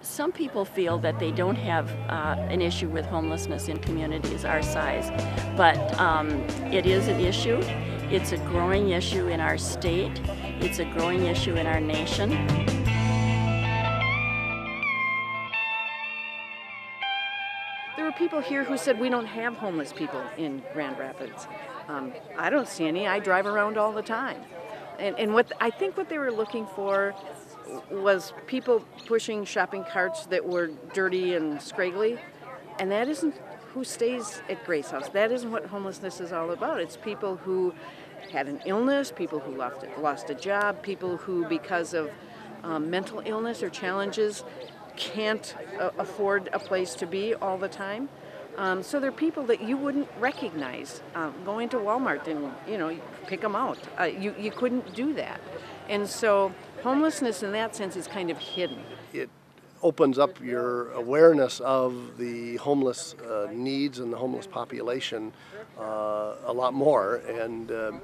Some people feel that they don't have uh, an issue with homelessness in communities our size, but um, it is an issue. It's a growing issue in our state. It's a growing issue in our nation. There were people here who said we don't have homeless people in Grand Rapids. Um, I don't see any. I drive around all the time. And, and what I think what they were looking for was people pushing shopping carts that were dirty and scraggly, and that isn't who stays at Grace House. That isn't what homelessness is all about. It's people who had an illness, people who lost, lost a job, people who, because of um, mental illness or challenges, can't uh, afford a place to be all the time. Um, so they're people that you wouldn't recognize uh, going to Walmart and you know pick them out. Uh, you you couldn't do that, and so homelessness in that sense is kind of hidden. It opens up your awareness of the homeless uh, needs and the homeless population uh, a lot more, and um,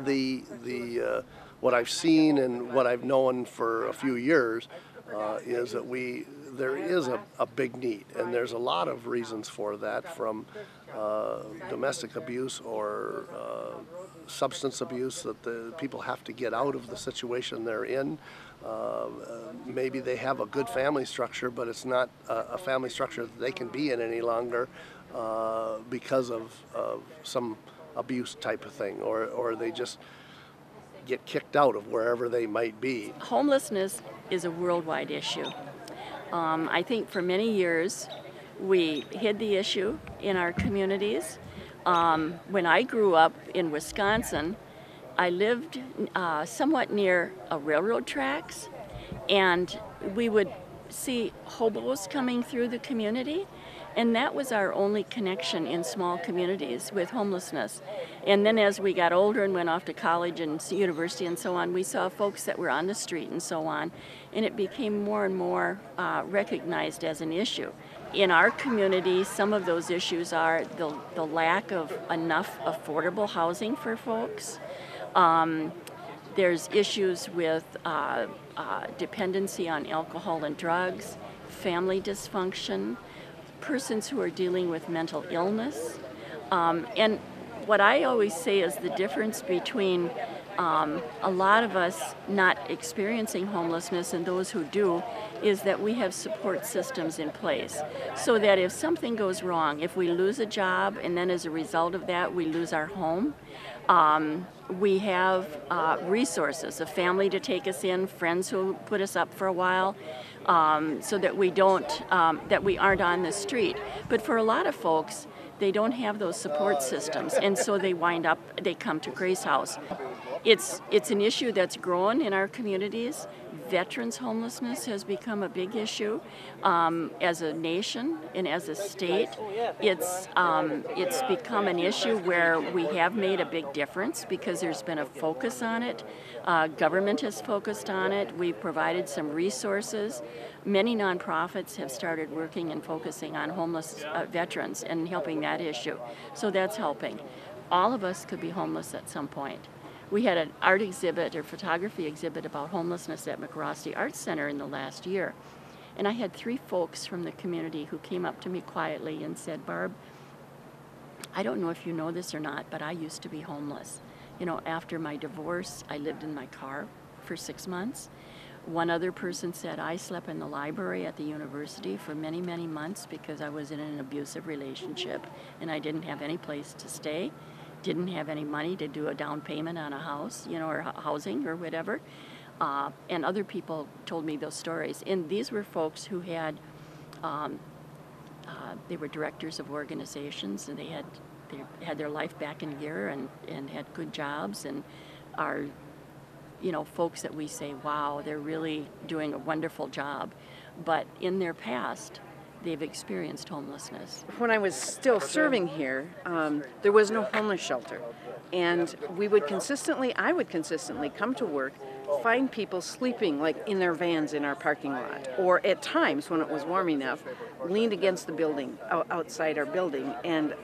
the the uh, what I've seen and what I've known for a few years uh, is that we there is a, a, big need, and there's a lot of reasons for that, from uh, domestic abuse or uh, substance abuse that the people have to get out of the situation they're in. Uh, maybe they have a good family structure, but it's not a, a family structure that they can be in any longer uh, because of, of some abuse type of thing, or, or they just get kicked out of wherever they might be. Homelessness is a worldwide issue. Um, I think for many years we hid the issue in our communities. Um, when I grew up in Wisconsin, I lived uh, somewhat near a railroad tracks, and we would see hobos coming through the community, and that was our only connection in small communities with homelessness. And then as we got older and went off to college and university and so on, we saw folks that were on the street and so on, and it became more and more uh, recognized as an issue. In our community, some of those issues are the, the lack of enough affordable housing for folks. Um, there's issues with uh, uh, dependency on alcohol and drugs, family dysfunction, persons who are dealing with mental illness. Um, and what I always say is the difference between um, a lot of us not experiencing homelessness and those who do is that we have support systems in place so that if something goes wrong, if we lose a job and then as a result of that we lose our home, um, we have uh, resources, a family to take us in, friends who put us up for a while, um, so that we don't, um, that we aren't on the street. But for a lot of folks, they don't have those support systems, and so they wind up, they come to Grace House. It's, it's an issue that's grown in our communities. Veterans homelessness has become a big issue um, as a nation and as a state. It's, um, it's become an issue where we have made a big difference because there's been a focus on it. Uh, government has focused on it. We've provided some resources. Many nonprofits have started working and focusing on homeless uh, veterans and helping that issue. So that's helping. All of us could be homeless at some point. We had an art exhibit or photography exhibit about homelessness at MacRostie Arts Center in the last year. And I had three folks from the community who came up to me quietly and said, Barb, I don't know if you know this or not, but I used to be homeless. You know, after my divorce, I lived in my car for six months. One other person said, I slept in the library at the university for many, many months because I was in an abusive relationship and I didn't have any place to stay didn't have any money to do a down payment on a house, you know, or housing or whatever. Uh, and other people told me those stories. And these were folks who had, um, uh, they were directors of organizations and they had they had their life back in gear and, and had good jobs and are, you know, folks that we say, wow, they're really doing a wonderful job. But in their past, they've experienced homelessness. When I was still serving here, um, there was no homeless shelter. And we would consistently, I would consistently come to work, find people sleeping like in their vans in our parking lot, or at times when it was warm enough, leaned against the building outside our building. And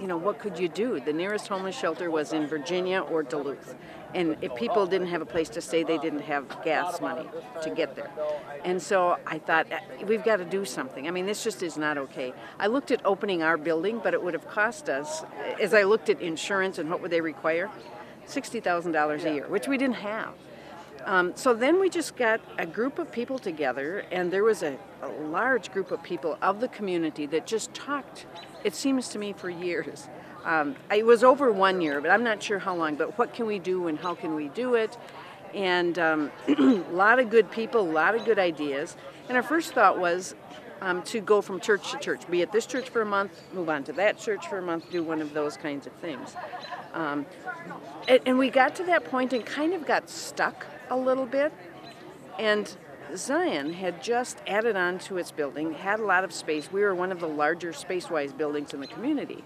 you know, what could you do? The nearest homeless shelter was in Virginia or Duluth. And if people didn't have a place to stay, they didn't have gas money to get there. And so I thought, "Eh, we've got to do something. I mean, this just is not okay. I looked at opening our building, but it would have cost us, as I looked at insurance and what would they require, $60,000 a year, which we didn't have. Um, so then we just got a group of people together, and there was a, a large group of people of the community that just talked, it seems to me, for years. Um, it was over one year, but I'm not sure how long. But what can we do and how can we do it? And um, a lot of good people, a lot of good ideas. And our first thought was um, to go from church to church, be at this church for a month, move on to that church for a month, do one of those kinds of things. Um, and, and we got to that point and kind of got stuck a little bit. And Zion had just added on to its building, had a lot of space. We were one of the larger space wise buildings in the community.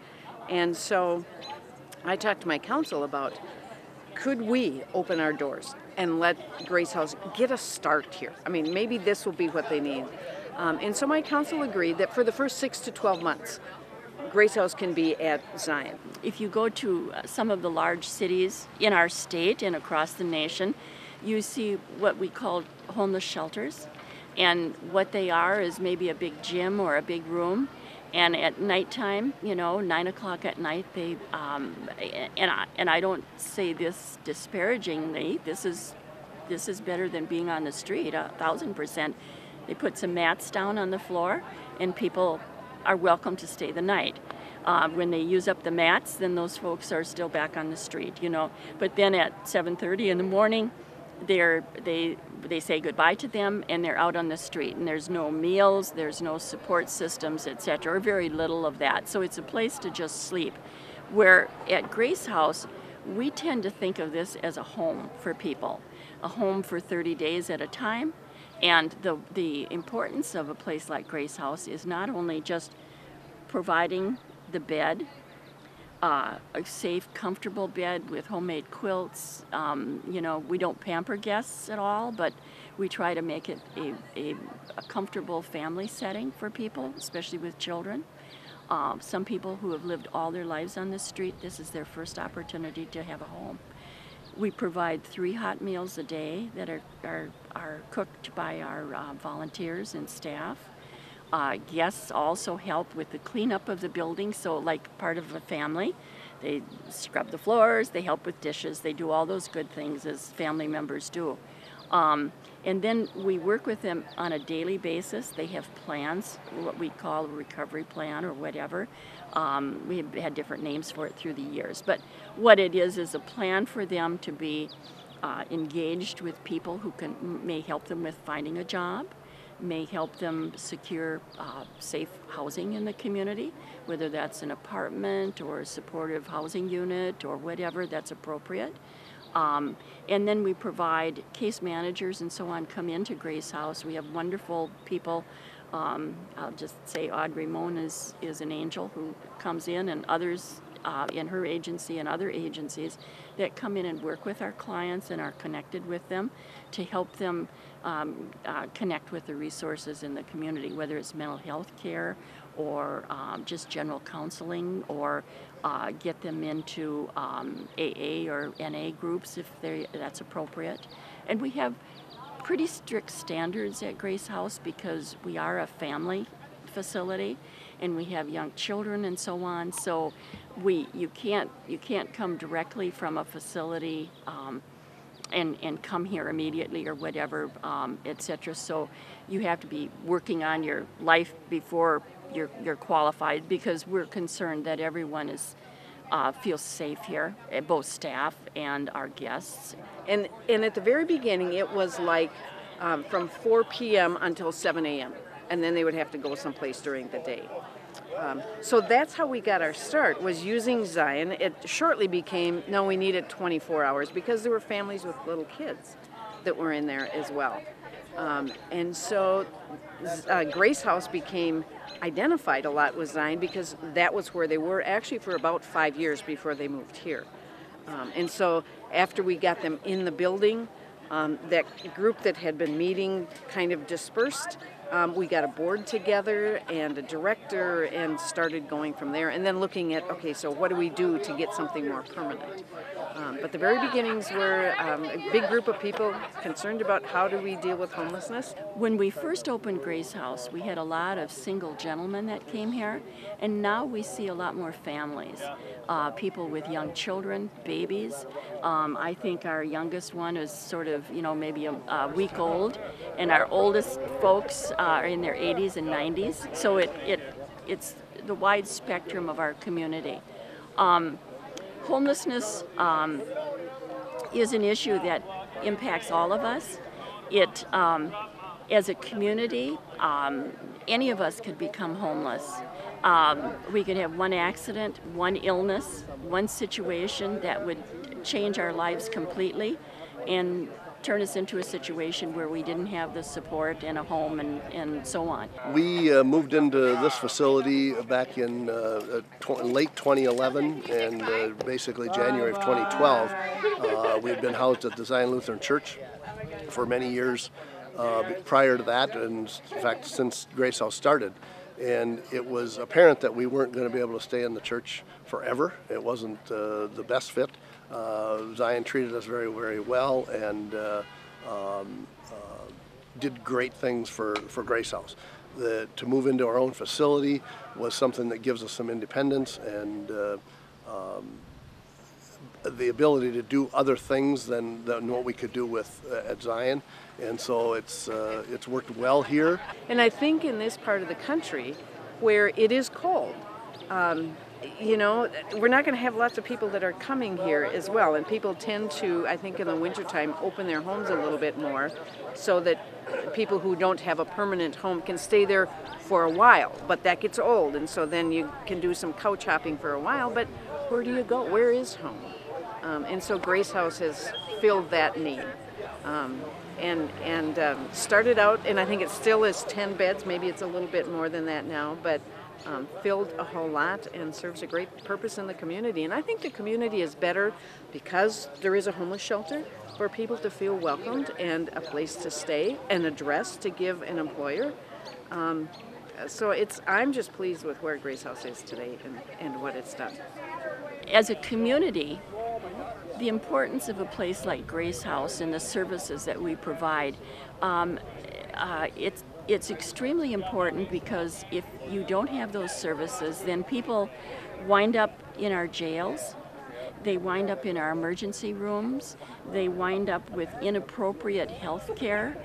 And so I talked to my council about could we open our doors and let Grace House get a start here? I mean, maybe this will be what they need. Um, and so my council agreed that for the first six to 12 months, Grace House can be at Zion. If you go to uh, some of the large cities in our state and across the nation, you see what we call homeless shelters. And what they are is maybe a big gym or a big room. And at nighttime, you know, nine o'clock at night, they, um, and, I, and I don't say this disparagingly, this is, this is better than being on the street, a thousand percent. They put some mats down on the floor, and people are welcome to stay the night. Uh, when they use up the mats, then those folks are still back on the street, you know. But then at 7:30 in the morning, they're they they say goodbye to them and they're out on the street and there's no meals there's no support systems etc or very little of that. So it's a place to just sleep. Where at grace house we tend to think of this as a home for people a home for 30 days at a time. And the the importance of a place like grace house is not only just providing the bed uh, a safe, comfortable bed with homemade quilts. Um, you know, we don't pamper guests at all, but we try to make it a, a, a comfortable family setting for people, especially with children. Um, some people who have lived all their lives on the street, this is their first opportunity to have a home. We provide three hot meals a day that are, are, are cooked by our uh, volunteers and staff. Uh, guests also help with the cleanup of the building, so like part of a family. They scrub the floors, they help with dishes, they do all those good things as family members do. Um, and then we work with them on a daily basis. They have plans, what we call a recovery plan or whatever. Um, we have had different names for it through the years. But what it is is a plan for them to be uh, engaged with people who can may help them with finding a job, may help them secure uh, safe housing in the community, whether that's an apartment or a supportive housing unit or whatever that's appropriate. Um, and then we provide case managers and so on come into Grace House. We have wonderful people. Um, I'll just say Audrey Moan is, is an angel who comes in, and others uh, in her agency and other agencies that come in and work with our clients and are connected with them to help them um, uh, connect with the resources in the community, whether it's mental health care or um, just general counseling or uh, get them into um, AA or NA groups if that's appropriate. And we have pretty strict standards at Grace House because we are a family facility and we have young children and so on. So we you can't you can't come directly from a facility um, and and come here immediately or whatever, um, etc. So you have to be working on your life before you're you're qualified because we're concerned that everyone is. Uh, feels safe here, eh, both staff and our guests. And, and at the very beginning, it was like um, from 4 p.m. until 7 a.m. And then they would have to go someplace during the day. Um, so that's how we got our start was using Zion. It shortly became no, we needed 24 hours because there were families with little kids that were in there as well. Um, and so uh, Grace House became identified a lot with Zion because that was where they were actually for about five years before they moved here. Um, and so after we got them in the building, Um, that group that had been meeting kind of dispersed. Um, we got a board together and a director and started going from there and then looking at okay so what do we do to get something more permanent um, but the very beginnings were um, a big group of people concerned about how do we deal with homelessness When we first opened Grace House, we had a lot of single gentlemen that came here, and now we see a lot more families. Uh, people with young children, babies. Um, I think our youngest one is sort of, you know, maybe a, a week old, and our oldest folks are in their 80s and 90s. So it, it it's the wide spectrum of our community. Um, homelessness um, is an issue that impacts all of us. It, um, as a community, um, any of us could become homeless. Um, we could have one accident, one illness, one situation that would change our lives completely and turn us into a situation where we didn't have the support and a home and, and so on. We uh, moved into this facility back in uh, uh, tw- late 2011 and uh, basically January of 2012. Uh, we had been housed at the Zion Lutheran Church for many years uh, prior to that, and in fact, since Grace House started. And it was apparent that we weren't going to be able to stay in the church forever. It wasn't uh, the best fit. Uh, Zion treated us very, very well and uh, um, uh, did great things for, for Grace House. The, to move into our own facility was something that gives us some independence and uh, um, the ability to do other things than, than what we could do with uh, at Zion. And so it's, uh, it's worked well here. And I think in this part of the country where it is cold, um, you know, we're not going to have lots of people that are coming here as well. And people tend to, I think, in the wintertime, open their homes a little bit more so that people who don't have a permanent home can stay there for a while. But that gets old, and so then you can do some couch hopping for a while. But where do you go? Where is home? Um, and so Grace House has filled that need. Um, and and um, started out, and I think it still is 10 beds, maybe it's a little bit more than that now, but um, filled a whole lot and serves a great purpose in the community. And I think the community is better because there is a homeless shelter for people to feel welcomed and a place to stay, an address to give an employer. Um, so it's I'm just pleased with where Grace House is today and, and what it's done. As a community, the importance of a place like Grace House and the services that we provide, um, uh, it's it's extremely important because if you don't have those services, then people wind up in our jails. They wind up in our emergency rooms. They wind up with inappropriate health care.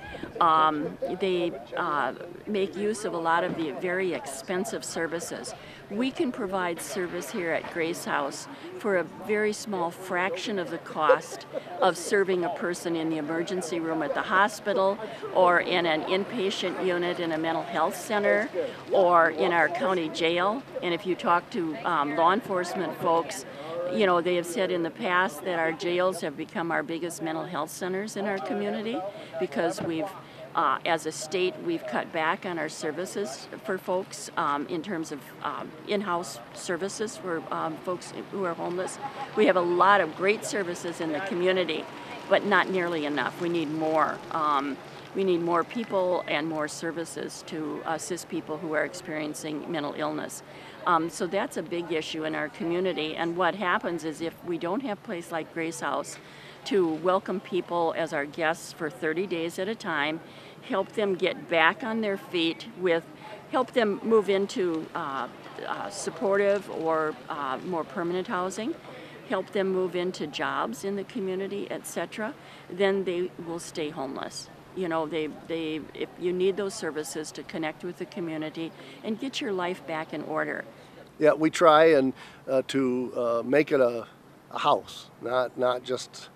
Um, they uh, make use of a lot of the very expensive services. We can provide service here at Grace House for a very small fraction of the cost of serving a person in the emergency room at the hospital or in an inpatient unit in a mental health center or in our county jail. And if you talk to um, law enforcement folks, you know, they have said in the past that our jails have become our biggest mental health centers in our community because we've, uh, as a state, we've cut back on our services for folks um, in terms of um, in house services for um, folks who are homeless. We have a lot of great services in the community, but not nearly enough. We need more. Um, we need more people and more services to assist people who are experiencing mental illness. Um, so that's a big issue in our community. And what happens is if we don't have a place like Grace House to welcome people as our guests for 30 days at a time, help them get back on their feet with, help them move into uh, uh, supportive or uh, more permanent housing, help them move into jobs in the community, etc., then they will stay homeless you know they, they if you need those services to connect with the community and get your life back in order Yeah, we try and uh, to uh, make it a, a house, not not just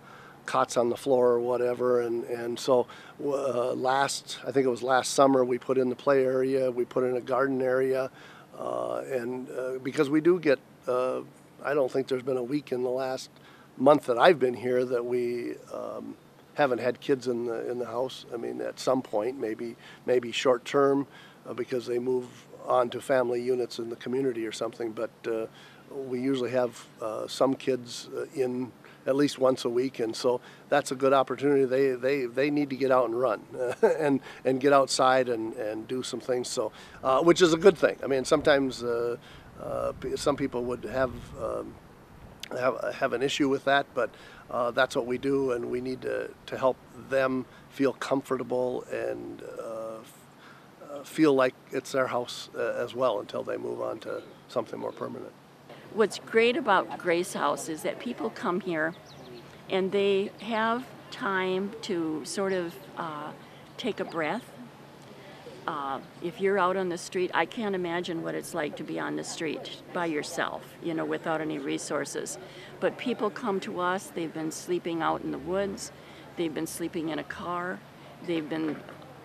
cots on the floor or whatever. And and so uh, last, I think it was last summer, we put in the play area, we put in a garden area, uh, and uh, because we do get, uh, I don't think there's been a week in the last month that I've been here that we. Um, haven't had kids in the in the house. I mean, at some point, maybe maybe short term, uh, because they move on to family units in the community or something. But uh, we usually have uh, some kids uh, in at least once a week, and so that's a good opportunity. They they, they need to get out and run, and and get outside and, and do some things. So, uh, which is a good thing. I mean, sometimes uh, some people would have. Um, have, have an issue with that, but uh, that's what we do, and we need to, to help them feel comfortable and uh, f- uh, feel like it's their house uh, as well until they move on to something more permanent. What's great about Grace House is that people come here and they have time to sort of uh, take a breath. Uh, if you're out on the street, I can't imagine what it's like to be on the street by yourself, you know, without any resources. But people come to us, they've been sleeping out in the woods, they've been sleeping in a car, they've been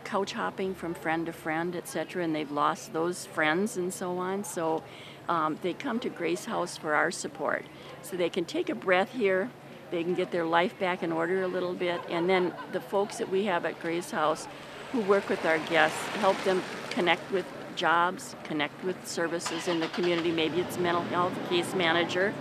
couch hopping from friend to friend, etc., and they've lost those friends and so on. So um, they come to Grace House for our support. So they can take a breath here, they can get their life back in order a little bit, and then the folks that we have at Grace House who work with our guests help them connect with jobs, connect with services in the community. Maybe it's mental health case manager,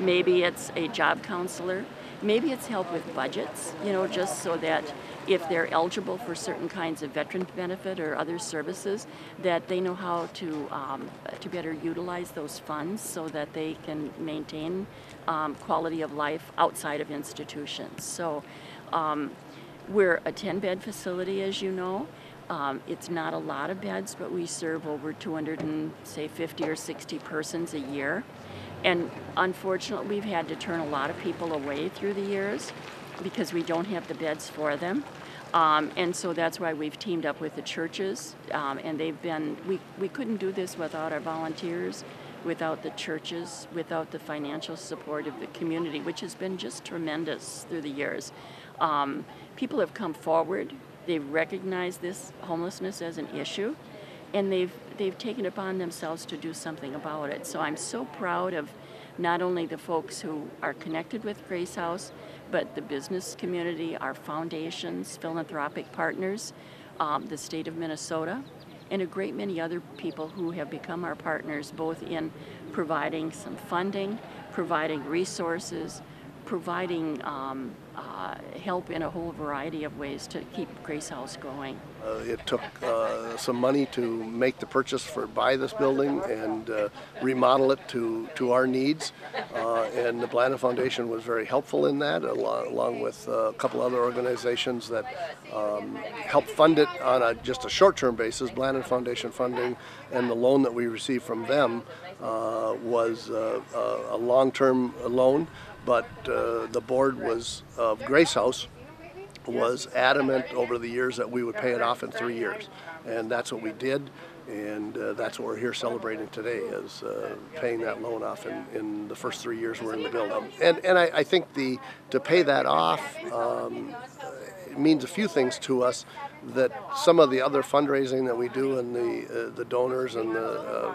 maybe it's a job counselor, maybe it's help with budgets, you know, just so that if they're eligible for certain kinds of veteran benefit or other services, that they know how to um, to better utilize those funds so that they can maintain um, quality of life outside of institutions. So. Um, we're a 10 bed facility, as you know. Um, it's not a lot of beds, but we serve over 200 and say 50 or 60 persons a year. And unfortunately, we've had to turn a lot of people away through the years because we don't have the beds for them. Um, and so that's why we've teamed up with the churches, um, and they've been. We, we couldn't do this without our volunteers, without the churches, without the financial support of the community, which has been just tremendous through the years. Um, people have come forward. They've recognized this homelessness as an issue, and they've they've taken upon themselves to do something about it. So I'm so proud of not only the folks who are connected with Grace House, but the business community, our foundations, philanthropic partners, um, the state of Minnesota, and a great many other people who have become our partners, both in providing some funding, providing resources, providing um, uh, help in a whole variety of ways to keep Grace House going. Uh, it took uh, some money to make the purchase for buy this building and uh, remodel it to, to our needs. Uh, and the Blandin Foundation was very helpful in that, along, along with uh, a couple other organizations that um, helped fund it on a, just a short-term basis. Blandin Foundation funding and the loan that we received from them was a, a long-term loan, but the board was of Grace House was adamant over the years that we would pay it off in three years. And that's what we did, and uh, that's what we're here celebrating today, is uh, paying that loan off in, in the first three years we're in the building. And, and I, I think the, to pay that off um, means a few things to us that some of the other fundraising that we do and the, uh, the donors and the uh,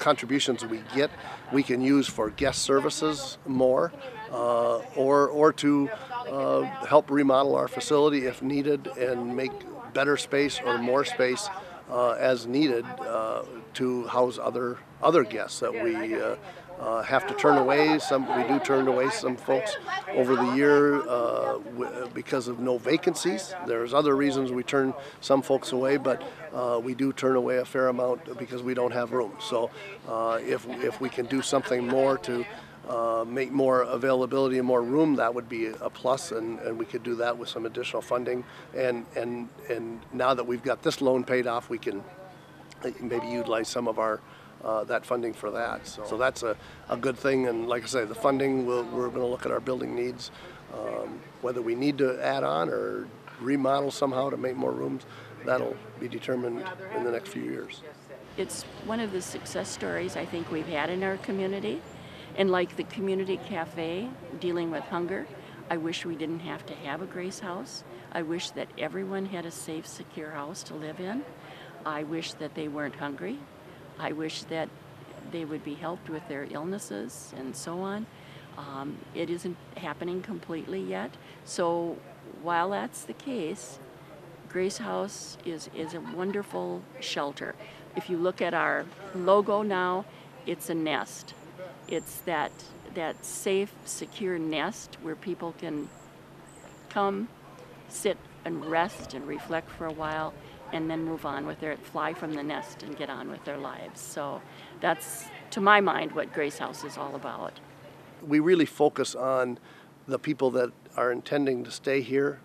contributions we get, we can use for guest services more, uh, or or to uh, help remodel our facility if needed and make better space or more space uh, as needed uh, to house other other guests that we uh, have to turn away. Some we do turn away some folks over the year uh, because of no vacancies. There's other reasons we turn some folks away, but uh, we do turn away a fair amount because we don't have room. So uh, if if we can do something more to uh, make more availability and more room, that would be a plus, and, and we could do that with some additional funding. And and and now that we've got this loan paid off, we can maybe utilize some of our uh, that funding for that. So, so that's a, a good thing. And like I say, the funding, we'll, we're going to look at our building needs, um, whether we need to add on or remodel somehow to make more rooms. That'll be determined in the next few years. It's one of the success stories I think we've had in our community. And like the community cafe dealing with hunger, I wish we didn't have to have a Grace House. I wish that everyone had a safe, secure house to live in. I wish that they weren't hungry. I wish that they would be helped with their illnesses and so on. Um, it isn't happening completely yet. So while that's the case, Grace House is, is a wonderful shelter. If you look at our logo now, it's a nest. It's that that safe, secure nest where people can come, sit and rest and reflect for a while, and then move on with their fly from the nest and get on with their lives. So that's, to my mind, what Grace House is all about. we really focus on the people that are intending to stay here,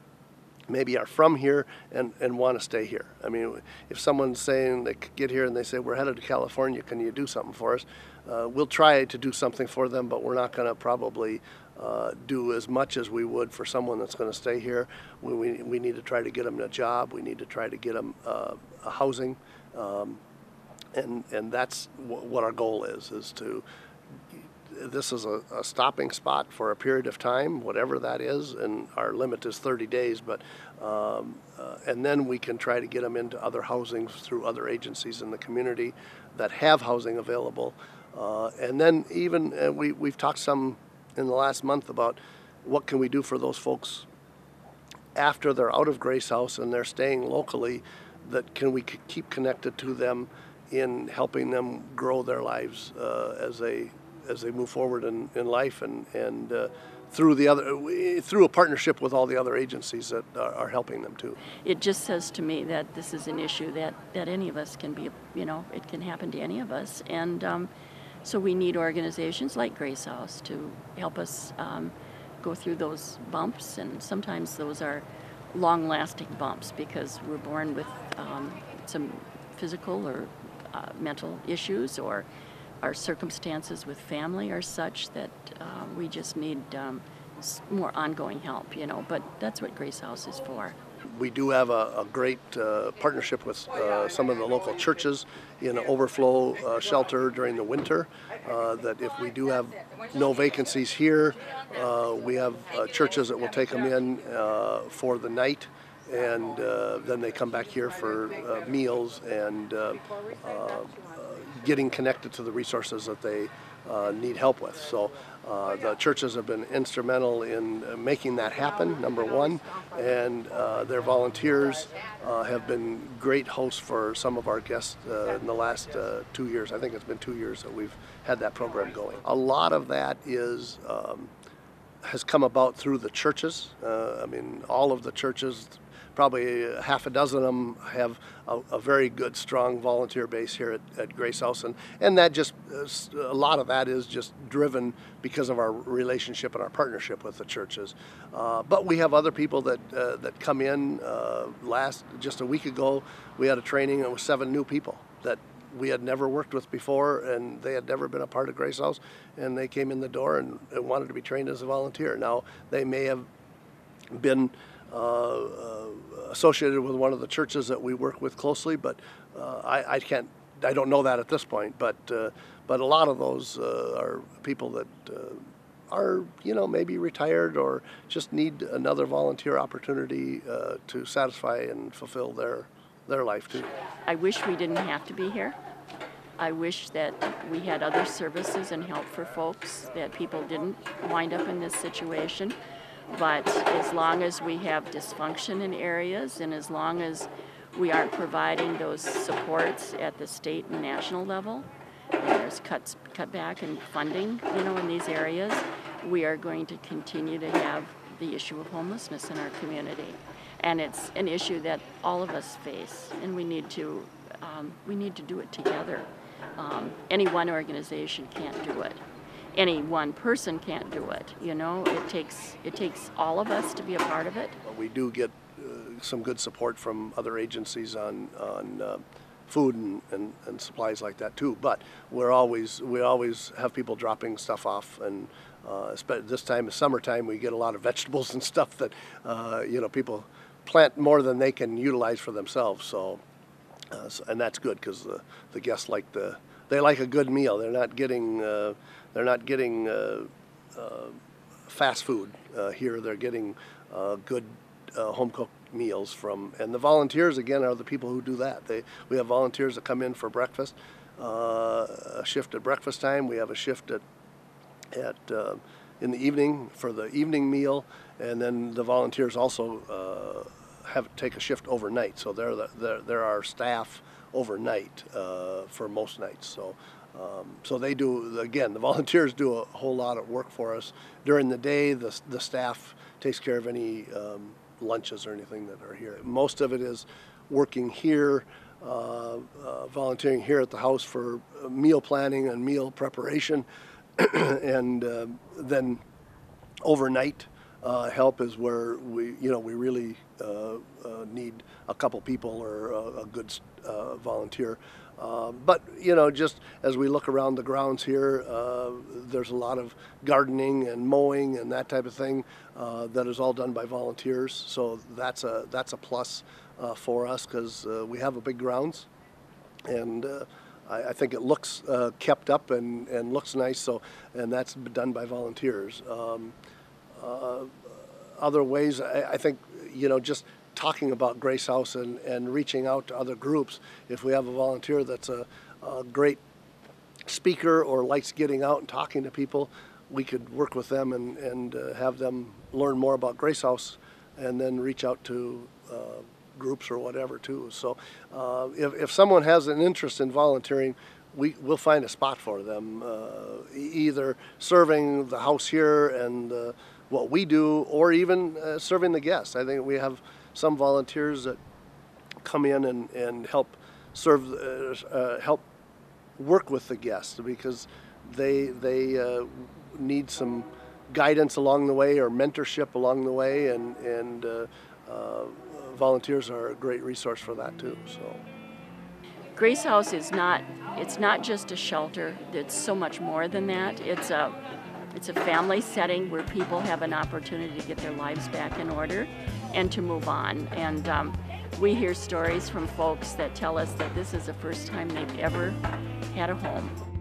maybe are from here and, and want to stay here. I mean, if someone's saying they get here and they say, We're headed to California, can you do something for us? Uh, we'll try to do something for them, but we're not going to probably uh, do as much as we would for someone that's going to stay here. We, we, we need to try to get them a job, we need to try to get them uh, a housing. Um, and, and that's wh- what our goal is, is to this is a, a stopping spot for a period of time, whatever that is, and our limit is 30 days. But um, uh, and then we can try to get them into other housings through other agencies in the community that have housing available. Uh, and then even uh, we we've talked some in the last month about what can we do for those folks after they're out of Grace House and they're staying locally. That can we keep connected to them in helping them grow their lives uh, as they as they move forward in, in life and and uh, through the other through a partnership with all the other agencies that are, are helping them too. It just says to me that this is an issue that, that any of us can be, you know, it can happen to any of us. And um, so we need organizations like Grace House to help us um, go through those bumps. And sometimes those are long lasting bumps because we're born with um, some physical or uh, mental issues or our circumstances with family are such that uh, we just need um, more ongoing help, you know. But that's what Grace House is for. We do have a, a great uh, partnership with uh, some of the local churches in overflow uh, shelter during the winter. Uh, that if we do have no vacancies here, uh, we have churches that will take them in for the night. And uh, then they come back here for uh, meals and uh, getting connected to the resources that they need help with. So uh, the churches have been instrumental in uh, making that happen, number one, and uh, their volunteers uh, have been great hosts for some of our guests uh, in the last uh, two years. I think it's been two years that we've had that program going. A lot of that is. Um, has come about through the churches. Uh, I mean, all of the churches, probably half a dozen of them, have a, a very good, strong volunteer base here at, at Grace House, and and that just a lot of that is just driven because of our relationship and our partnership with the churches. Uh, but we have other people that uh, that come in. Uh, last just a week ago, we had a training with seven new people that we had never worked with before, and they had never been a part of Grace House, and they came in the door and, and wanted to be trained as a volunteer. Now they may have been uh, uh, associated with one of the churches that we work with closely, but uh, I, I can't, I don't know that at this point. But uh, but a lot of those uh, are people that. Uh, are you know maybe retired or just need another volunteer opportunity uh, to satisfy and fulfill their their life too. I wish we didn't have to be here. I wish that we had other services and help for folks, that people didn't wind up in this situation. But as long as we have dysfunction in areas and as long as we aren't providing those supports at the state and national level, and there's cuts cut back in funding, you know, in these areas, we are going to continue to have the issue of homelessness in our community. And it's an issue that all of us face, and we need to um, we need to do it together. Um, any one organization can't do it. Any one person can't do it. You know, it takes it takes all of us to be a part of it. But we do get uh, some good support from other agencies on on uh, food and, and, and supplies like that too. But we're always we always have people dropping stuff off, and uh, this time of summertime we get a lot of vegetables and stuff that uh, you know people plant more than they can utilize for themselves. So. Uh, so, and that's good because the, the guests like the they like a good meal. They're not getting uh, they're not getting uh, uh, fast food uh, here. They're getting good home cooked meals from and the volunteers again are the people who do that. They we have volunteers that come in for breakfast, a shift at breakfast time. We have a shift at at in the evening for the evening meal, and then the volunteers also uh, have take a shift overnight. So they're the, they're, they're our staff overnight uh, for most nights. So Um, so they do again. The volunteers do a whole lot of work for us during the day. The the staff takes care of any um, lunches or anything that are here. Most of it is working here, uh, uh, volunteering here at the house for uh, meal planning and meal preparation, and uh, then overnight uh, help is where we, you know, we really uh, need a couple people or a, a good volunteer. Uh, but you know, just as we look around the grounds here, uh, there's a lot of gardening and mowing and that type of thing uh, that is all done by volunteers. So that's a that's a plus uh, for us because uh, we have a big grounds and I, I think it looks kept up and, and looks nice. So, and that's done by volunteers. Um, other ways, I, I think, you know, just talking about Grace House and, and reaching out to other groups. If we have a volunteer that's a, a great speaker or likes getting out and talking to people, we could work with them and, and uh, have them learn more about Grace House and then reach out to uh, groups or whatever too. So uh, if, if someone has an interest in volunteering, we, we'll find a spot for them, uh, either serving the house here and uh, what we do, or even uh, serving the guests. I think we have some volunteers that come in and, and help serve, uh, uh, help work with the guests because they they uh, need some guidance along the way or mentorship along the way, and and uh, uh, volunteers are a great resource for that too. So. Grace House is not it's not just a shelter. It's so much more than that. It's a it's a family setting where people have an opportunity to get their lives back in order and to move on. And um, we hear stories from folks that tell us that this is the first time they've ever had a home